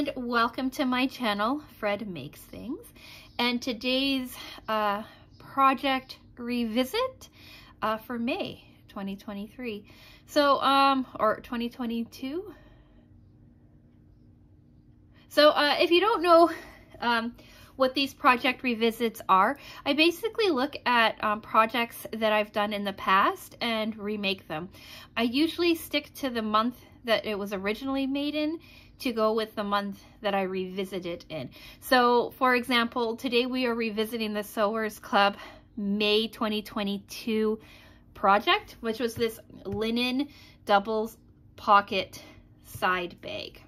and welcome to my channel, Fred Makes Things. And today's uh, project revisit uh, for May 2023. So, um, or 2022. So, uh, if you don't know, um, what these project revisits are. I basically look at um, projects that I've done in the past and remake them. I usually stick to the month that it was originally made in to go with the month that I revisit it in. So for example, today we are revisiting the Sewers Club May 2022 project, which was this linen doubles pocket side bag.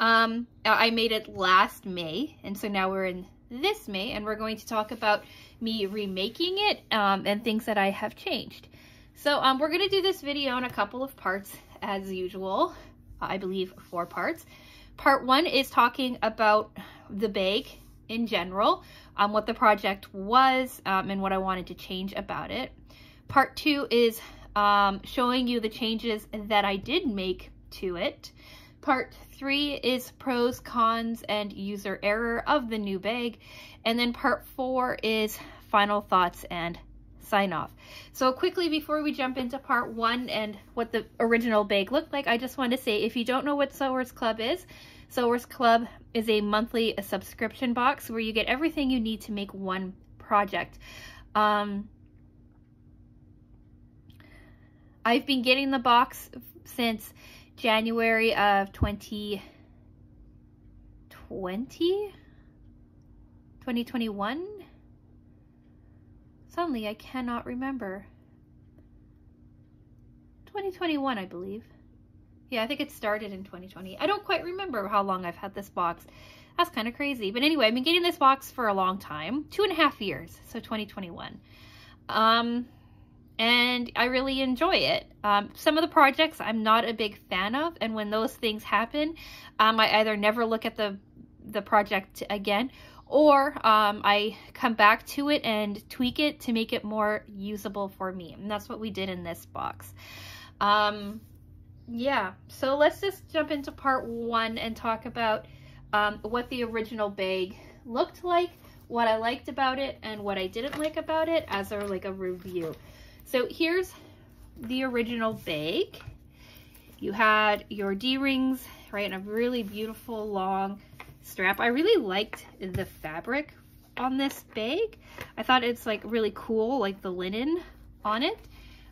Um, I made it last May, and so now we're in this May, and we're going to talk about me remaking it um, and things that I have changed. So um, we're going to do this video in a couple of parts, as usual. I believe four parts. Part one is talking about the bag in general, um, what the project was, um, and what I wanted to change about it. Part two is um, showing you the changes that I did make to it. Part three is pros, cons, and user error of the new bag. And then part four is final thoughts and sign off. So quickly before we jump into part one and what the original bag looked like, I just want to say if you don't know what Sewers Club is, Sewers Club is a monthly subscription box where you get everything you need to make one project. Um, I've been getting the box since January of 2020, 2021. Suddenly, I cannot remember. 2021, I believe. Yeah, I think it started in 2020. I don't quite remember how long I've had this box. That's kind of crazy. But anyway, I've been getting this box for a long time. Two and a half years, so 2021. Um, and I really enjoy it. Um, some of the projects I'm not a big fan of, and when those things happen, um, I either never look at the the project again, or um, I come back to it and tweak it to make it more usable for me. And that's what we did in this box. Um, yeah, so let's just jump into part one and talk about um, what the original bag looked like, what I liked about it, and what I didn't like about it as a like a review. So here's the original bag. You had your D-rings, right, and a really beautiful long strap. I really liked the fabric on this bag. I thought it's like really cool, like the linen on it.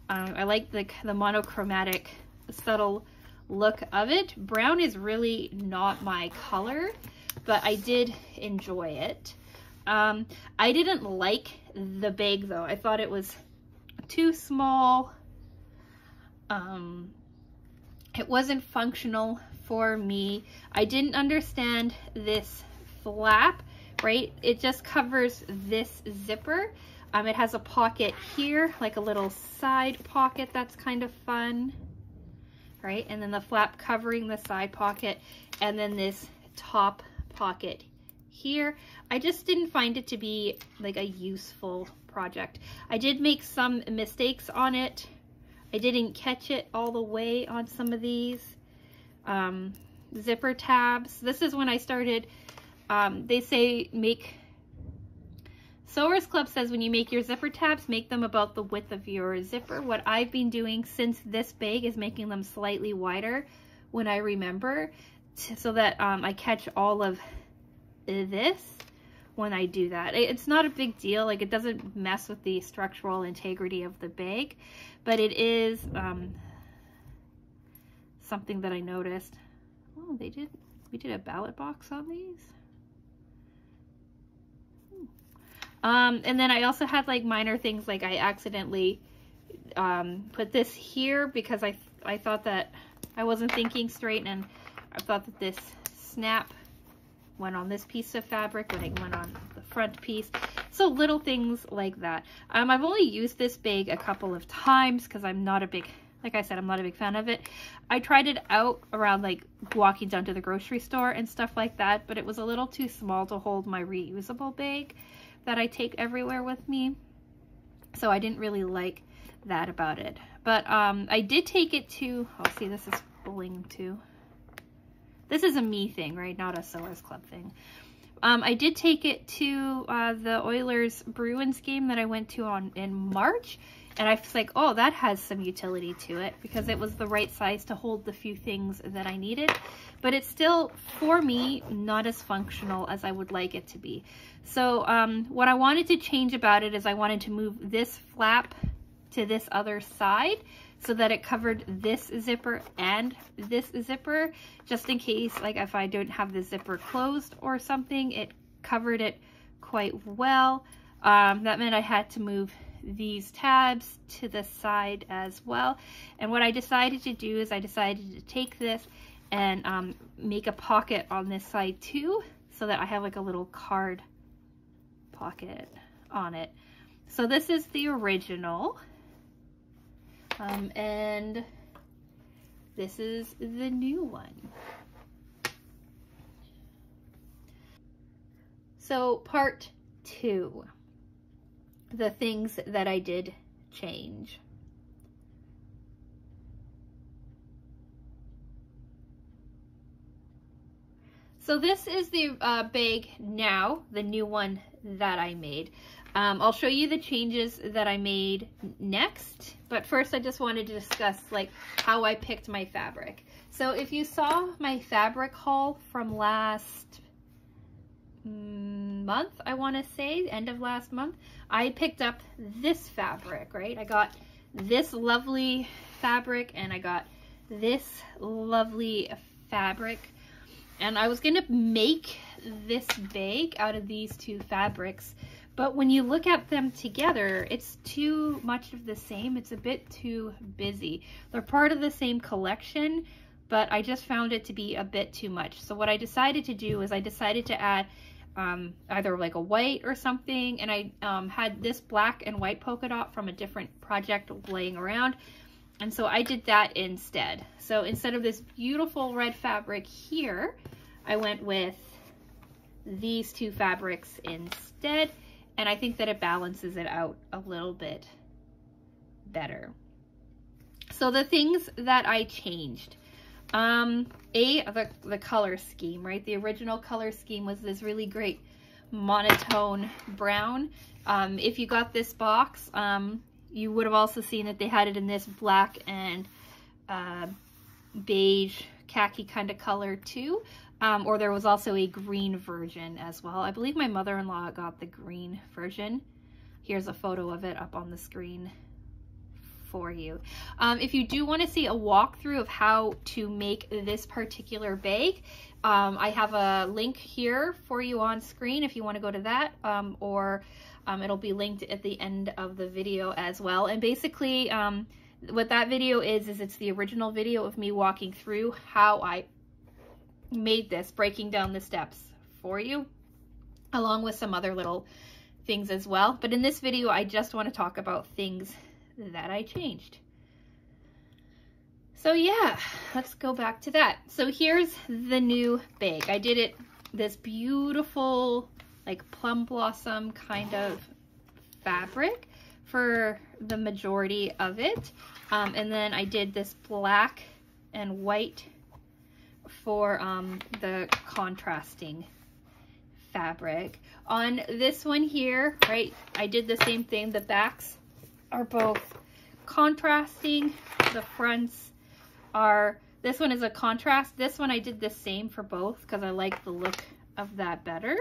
Um, I like the, the monochromatic subtle look of it. Brown is really not my color, but I did enjoy it. Um, I didn't like the bag though. I thought it was too small. Um, it wasn't functional for me. I didn't understand this flap, right? It just covers this zipper. Um, it has a pocket here, like a little side pocket that's kind of fun, right? And then the flap covering the side pocket, and then this top pocket here. I just didn't find it to be like a useful project. I did make some mistakes on it. I didn't catch it all the way on some of these. Um, zipper tabs. This is when I started, um, they say make, Sewers Club says when you make your zipper tabs, make them about the width of your zipper. What I've been doing since this bag is making them slightly wider when I remember so that um, I catch all of this when I do that. It's not a big deal, like it doesn't mess with the structural integrity of the bag, but it is um, something that I noticed. Oh, they did, we did a ballot box on these. Hmm. Um, and then I also had like minor things like I accidentally um, put this here because I, I thought that I wasn't thinking straight and I thought that this snap went on this piece of fabric when it went on the front piece. So little things like that. Um, I've only used this bag a couple of times because I'm not a big, like I said, I'm not a big fan of it. I tried it out around like walking down to the grocery store and stuff like that, but it was a little too small to hold my reusable bag that I take everywhere with me. So I didn't really like that about it. But um, I did take it to, oh, see, this is bling too. This is a me thing, right? Not a Sewers Club thing. Um, I did take it to uh, the Oilers Bruins game that I went to on in March. And I was like, oh, that has some utility to it because it was the right size to hold the few things that I needed. But it's still, for me, not as functional as I would like it to be. So um, what I wanted to change about it is I wanted to move this flap to this other side so that it covered this zipper and this zipper just in case like if I don't have the zipper closed or something it covered it quite well um, that meant I had to move these tabs to the side as well. And what I decided to do is I decided to take this and um, make a pocket on this side too so that I have like a little card pocket on it. So this is the original. Um, and this is the new one. So part two, the things that I did change. So this is the uh, bag now, the new one that I made. Um, I'll show you the changes that I made next, but first I just wanted to discuss like how I picked my fabric. So if you saw my fabric haul from last month, I want to say, end of last month, I picked up this fabric, right? I got this lovely fabric and I got this lovely fabric and I was going to make this bag out of these two fabrics but when you look at them together, it's too much of the same. It's a bit too busy. They're part of the same collection, but I just found it to be a bit too much. So what I decided to do is I decided to add um, either like a white or something, and I um, had this black and white polka dot from a different project laying around. And so I did that instead. So instead of this beautiful red fabric here, I went with these two fabrics instead. And I think that it balances it out a little bit better. So the things that I changed. Um, A, the, the color scheme, right? The original color scheme was this really great monotone brown. Um, if you got this box, um, you would have also seen that they had it in this black and uh, beige khaki kind of color too. Um, or there was also a green version as well. I believe my mother-in-law got the green version. Here's a photo of it up on the screen for you. Um, if you do want to see a walkthrough of how to make this particular bag, um, I have a link here for you on screen if you want to go to that, um, or um, it'll be linked at the end of the video as well. And basically, um, what that video is, is it's the original video of me walking through how I made this, breaking down the steps for you, along with some other little things as well. But in this video, I just want to talk about things that I changed. So yeah, let's go back to that. So here's the new bag. I did it this beautiful like plum blossom kind of fabric for the majority of it. Um, and then I did this black and white for um, the contrasting fabric. On this one here, right, I did the same thing. The backs are both contrasting. The fronts are, this one is a contrast. This one I did the same for both because I like the look of that better.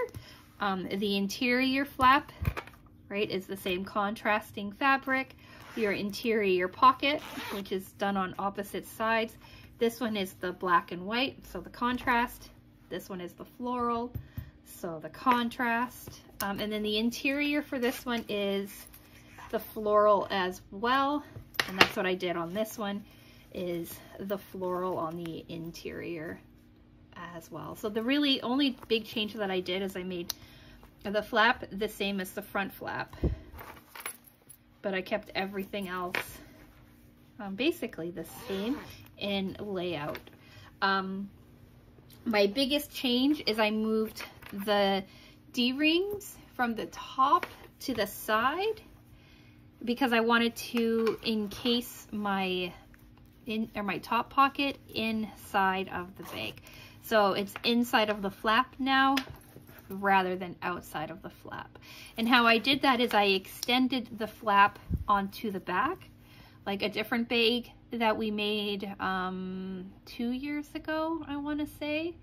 Um, the interior flap, right, is the same contrasting fabric. Your interior pocket, which is done on opposite sides, this one is the black and white, so the contrast. This one is the floral, so the contrast. Um, and then the interior for this one is the floral as well. And that's what I did on this one, is the floral on the interior as well. So the really only big change that I did is I made the flap the same as the front flap. But I kept everything else um, basically the same in layout. Um, my biggest change is I moved the D-rings from the top to the side because I wanted to encase my in or my top pocket inside of the bag. So it's inside of the flap now rather than outside of the flap. And how I did that is I extended the flap onto the back, like a different bag that we made um, two years ago, I want to say.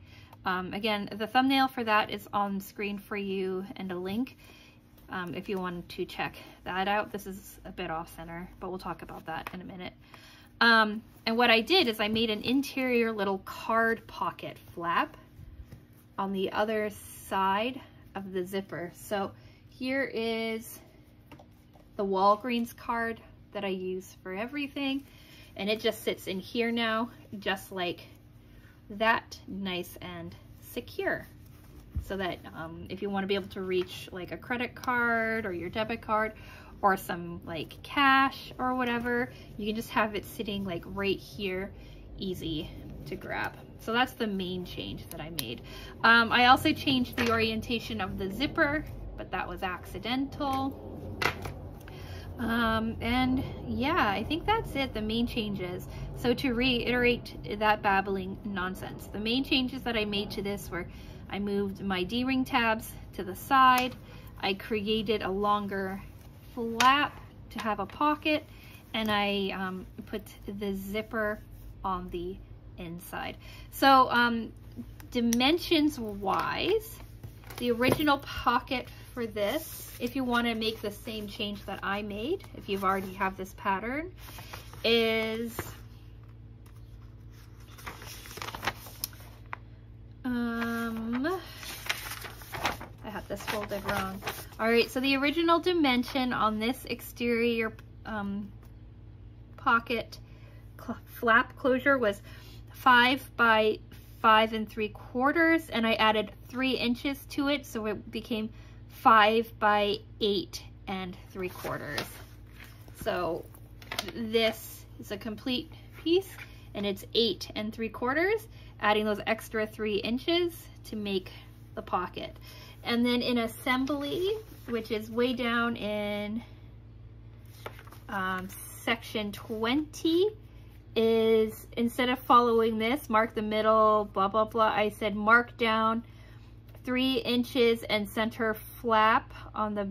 Um, again, the thumbnail for that is on screen for you and a link um, if you want to check that out. This is a bit off center, but we'll talk about that in a minute. Um, and what I did is I made an interior little card pocket flap on the other side of the zipper. So here is the Walgreens card that I use for everything. And it just sits in here now, just like that, nice and secure. So that um, if you want to be able to reach like a credit card or your debit card or some like cash or whatever, you can just have it sitting like right here, easy to grab. So that's the main change that I made. Um, I also changed the orientation of the zipper, but that was accidental. Um, and yeah, I think that's it, the main changes. So to reiterate that babbling nonsense, the main changes that I made to this were I moved my D-ring tabs to the side, I created a longer flap to have a pocket, and I um, put the zipper on the inside. So um, dimensions wise, the original pocket for this, if you want to make the same change that I made, if you've already have this pattern, is um I have this folded wrong. All right, so the original dimension on this exterior um, pocket cl flap closure was five by five and three quarters, and I added three inches to it, so it became five by eight and three quarters. So this is a complete piece and it's eight and three quarters, adding those extra three inches to make the pocket. And then in assembly, which is way down in um, section 20, is instead of following this, mark the middle, blah, blah, blah, I said mark down three inches and center flap on the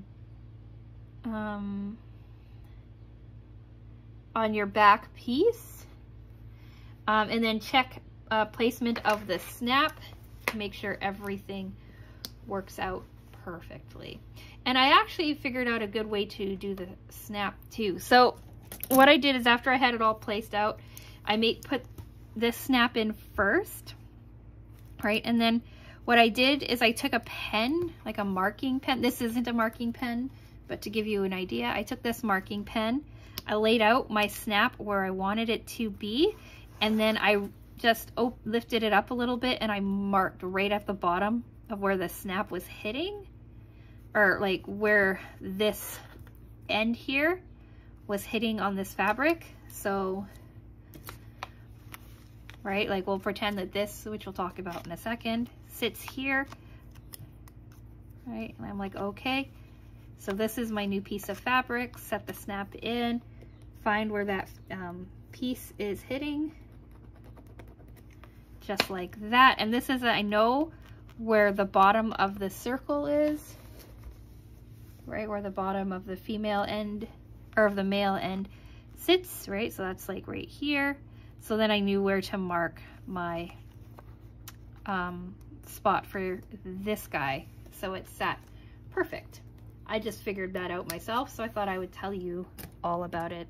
um, on your back piece. Um, and then check uh, placement of the snap to make sure everything works out perfectly. And I actually figured out a good way to do the snap too. So what I did is after I had it all placed out, I made put this snap in first, right? And then what I did is I took a pen, like a marking pen. This isn't a marking pen, but to give you an idea, I took this marking pen. I laid out my snap where I wanted it to be, and then I just lifted it up a little bit and I marked right at the bottom of where the snap was hitting, or like where this end here was hitting on this fabric. So, right, like we'll pretend that this, which we'll talk about in a second, sits here, right? And I'm like, okay. So this is my new piece of fabric, set the snap in, find where that um, piece is hitting, just like that. And this is, I know where the bottom of the circle is, right? Where the bottom of the female end, or of the male end sits, right? So that's like right here. So then I knew where to mark my um, spot for this guy. So it sat perfect. I just figured that out myself, so I thought I would tell you all about it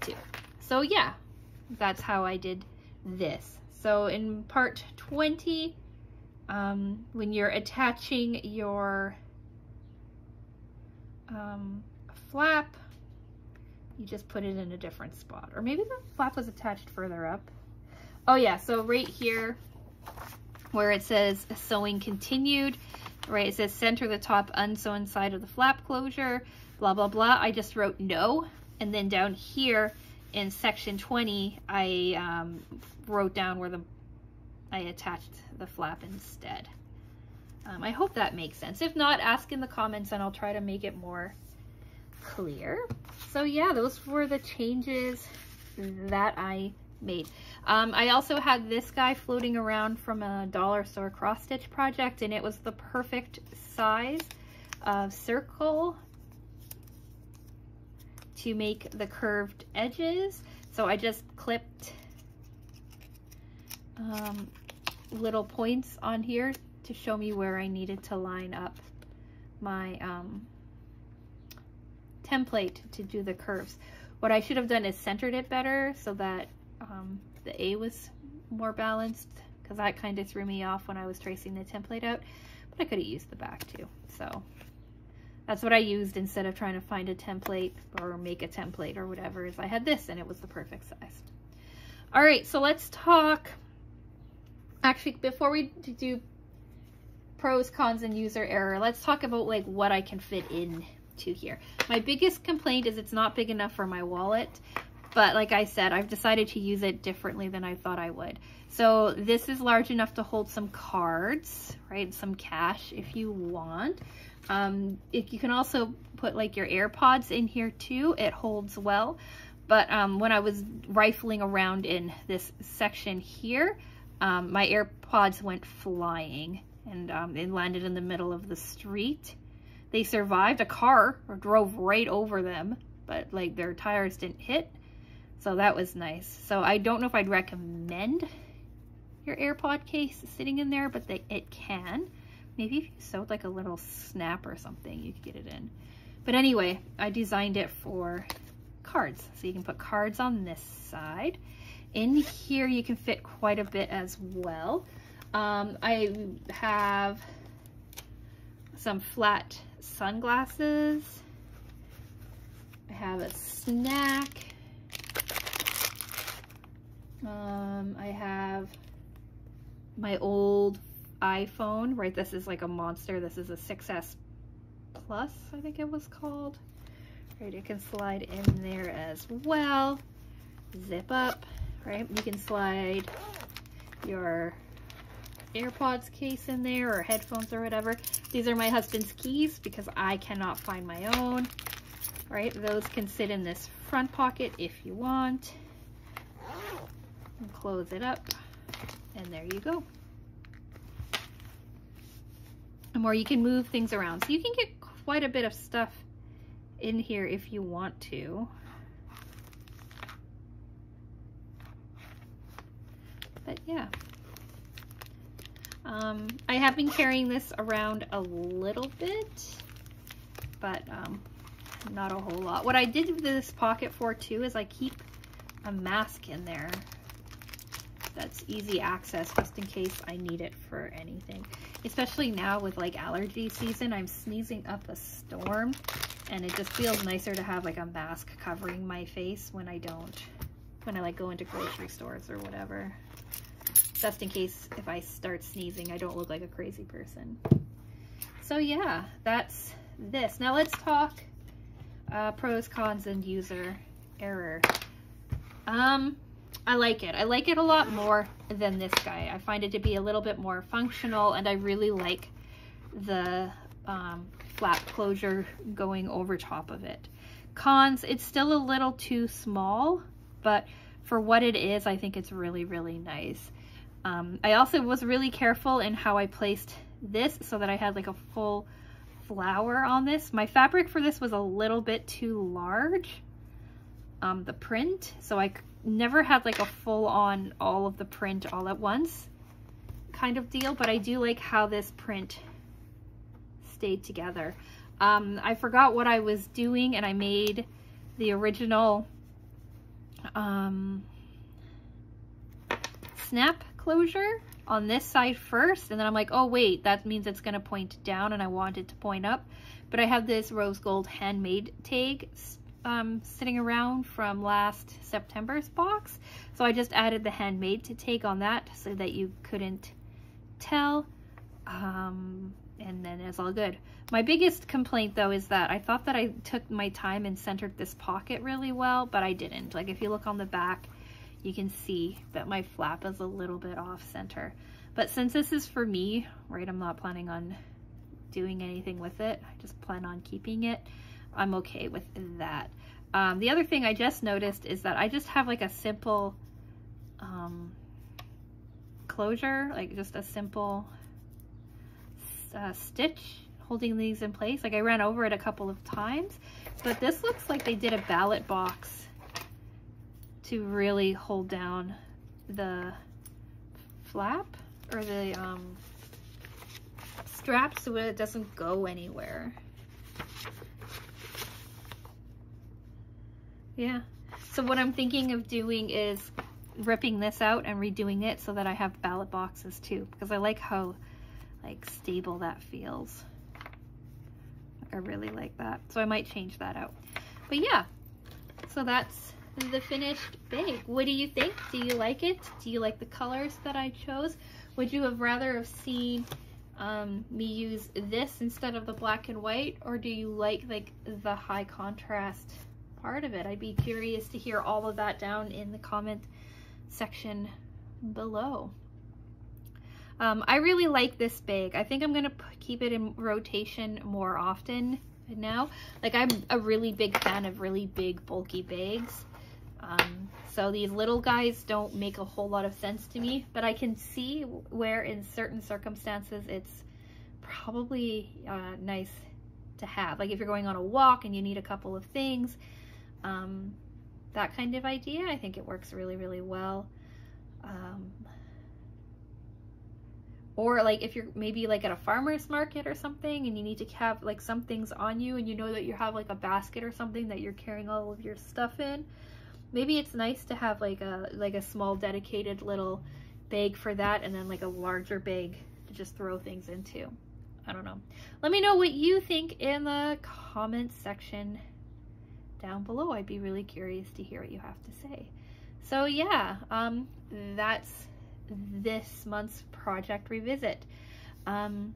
too. So yeah, that's how I did this. So in part 20, um, when you're attaching your um, flap, you just put it in a different spot. Or maybe the flap was attached further up. Oh yeah, so right here, where it says sewing continued, right? It says center the top unsewn side of the flap closure, blah, blah, blah. I just wrote no. And then down here in section 20, I um, wrote down where the I attached the flap instead. Um, I hope that makes sense. If not, ask in the comments and I'll try to make it more clear. So yeah, those were the changes that I made. Um, I also had this guy floating around from a dollar store cross stitch project and it was the perfect size of circle to make the curved edges. So I just clipped um, little points on here to show me where I needed to line up my um, template to do the curves. What I should have done is centered it better so that um, the A was more balanced because that kind of threw me off when I was tracing the template out, but I could have used the back too. So that's what I used instead of trying to find a template or make a template or whatever is I had this and it was the perfect size. All right, so let's talk, actually before we do pros, cons, and user error, let's talk about like what I can fit in to here. My biggest complaint is it's not big enough for my wallet, but like I said, I've decided to use it differently than I thought I would. So this is large enough to hold some cards, right? Some cash if you want. Um, if you can also put like your AirPods in here too, it holds well. But um, when I was rifling around in this section here, um, my AirPods went flying and um, it landed in the middle of the street. They survived. A car drove right over them, but like their tires didn't hit. So that was nice. So I don't know if I'd recommend your AirPod case sitting in there, but they, it can. Maybe if you sewed like a little snap or something, you could get it in. But anyway, I designed it for cards. So you can put cards on this side. In here, you can fit quite a bit as well. Um, I have some flat sunglasses. I have a snack. Um, I have my old iPhone, right? This is like a monster. This is a 6S Plus, I think it was called. Right, it can slide in there as well. Zip up, right? You can slide your AirPods case in there or headphones or whatever. These are my husband's keys because I cannot find my own, right? Those can sit in this front pocket if you want. And close it up and there you go. And Or you can move things around. So you can get quite a bit of stuff in here if you want to. But yeah. Um, I have been carrying this around a little bit, but um, not a whole lot. What I did this pocket for too is I keep a mask in there that's easy access just in case I need it for anything. Especially now with like allergy season, I'm sneezing up a storm and it just feels nicer to have like a mask covering my face when I don't, when I like go into grocery stores or whatever. Just in case if I start sneezing, I don't look like a crazy person. So yeah, that's this. Now let's talk uh, pros, cons, and user error. Um, I like it. I like it a lot more than this guy. I find it to be a little bit more functional and I really like the um, flap closure going over top of it. Cons, it's still a little too small, but for what it is, I think it's really, really nice. Um, I also was really careful in how I placed this so that I had like a full flower on this. My fabric for this was a little bit too large, um, the print, so I never had like a full on all of the print all at once kind of deal, but I do like how this print stayed together. Um, I forgot what I was doing and I made the original um, snap closure on this side first and then I'm like oh wait that means it's gonna point down and I want it to point up but I have this rose gold handmade tag um, sitting around from last September's box. So I just added the handmade to take on that so that you couldn't tell. Um, and then it's all good. My biggest complaint though is that I thought that I took my time and centered this pocket really well, but I didn't. Like if you look on the back, you can see that my flap is a little bit off center. But since this is for me, right, I'm not planning on doing anything with it. I just plan on keeping it. I'm okay with that. Um, the other thing I just noticed is that I just have like a simple um, closure, like just a simple uh, stitch holding these in place. Like I ran over it a couple of times, but this looks like they did a ballot box to really hold down the flap or the um, strap so it doesn't go anywhere. Yeah. So what I'm thinking of doing is ripping this out and redoing it so that I have ballot boxes too because I like how like stable that feels. I really like that. So I might change that out. But yeah, so that's the finished bag. What do you think? Do you like it? Do you like the colors that I chose? Would you have rather have seen um, me use this instead of the black and white or do you like like the high contrast part of it? I'd be curious to hear all of that down in the comment section below. Um, I really like this bag. I think I'm going to keep it in rotation more often now. Like I'm a really big fan of really big bulky bags. Um, so these little guys don't make a whole lot of sense to me, but I can see where in certain circumstances it's probably uh, nice to have. Like if you're going on a walk and you need a couple of things, um, that kind of idea, I think it works really, really well. Um, or like if you're maybe like at a farmer's market or something and you need to have like some things on you and you know that you have like a basket or something that you're carrying all of your stuff in maybe it's nice to have like a like a small dedicated little bag for that and then like a larger bag to just throw things into. I don't know. Let me know what you think in the comments section down below. I'd be really curious to hear what you have to say. So yeah, um, that's this month's project revisit. Um,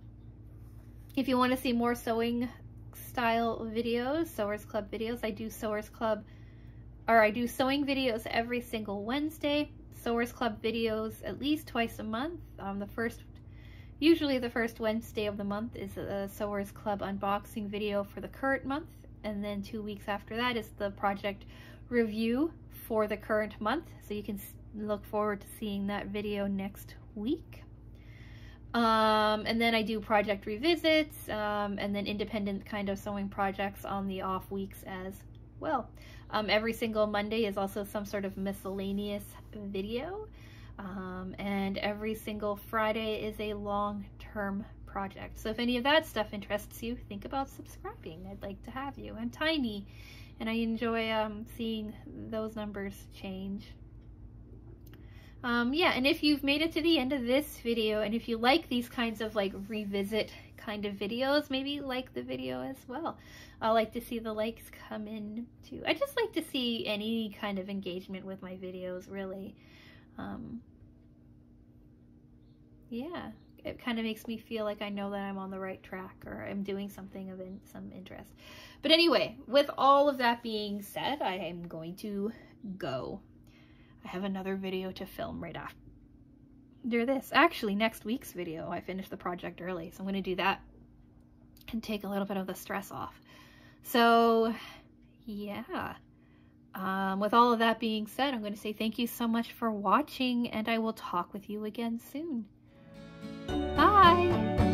if you want to see more sewing style videos, Sewers Club videos, I do Sewers Club or I do sewing videos every single Wednesday, Sewers Club videos at least twice a month. Um, the first, usually the first Wednesday of the month is a Sewers Club unboxing video for the current month, and then two weeks after that is the project review for the current month. So you can look forward to seeing that video next week. Um, and then I do project revisits um, and then independent kind of sewing projects on the off weeks as well. Um, every single Monday is also some sort of miscellaneous video. Um, and every single Friday is a long-term project. So if any of that stuff interests you, think about subscribing. I'd like to have you. I'm tiny and I enjoy um, seeing those numbers change. Um, yeah, and if you've made it to the end of this video and if you like these kinds of like revisit kind of videos, maybe like the video as well. I like to see the likes come in too. I just like to see any kind of engagement with my videos, really. Um, yeah, it kind of makes me feel like I know that I'm on the right track or I'm doing something of in, some interest. But anyway, with all of that being said, I am going to go. I have another video to film right after this. Actually, next week's video, I finished the project early, so I'm going to do that and take a little bit of the stress off. So, yeah. Um, with all of that being said, I'm going to say thank you so much for watching, and I will talk with you again soon. Bye!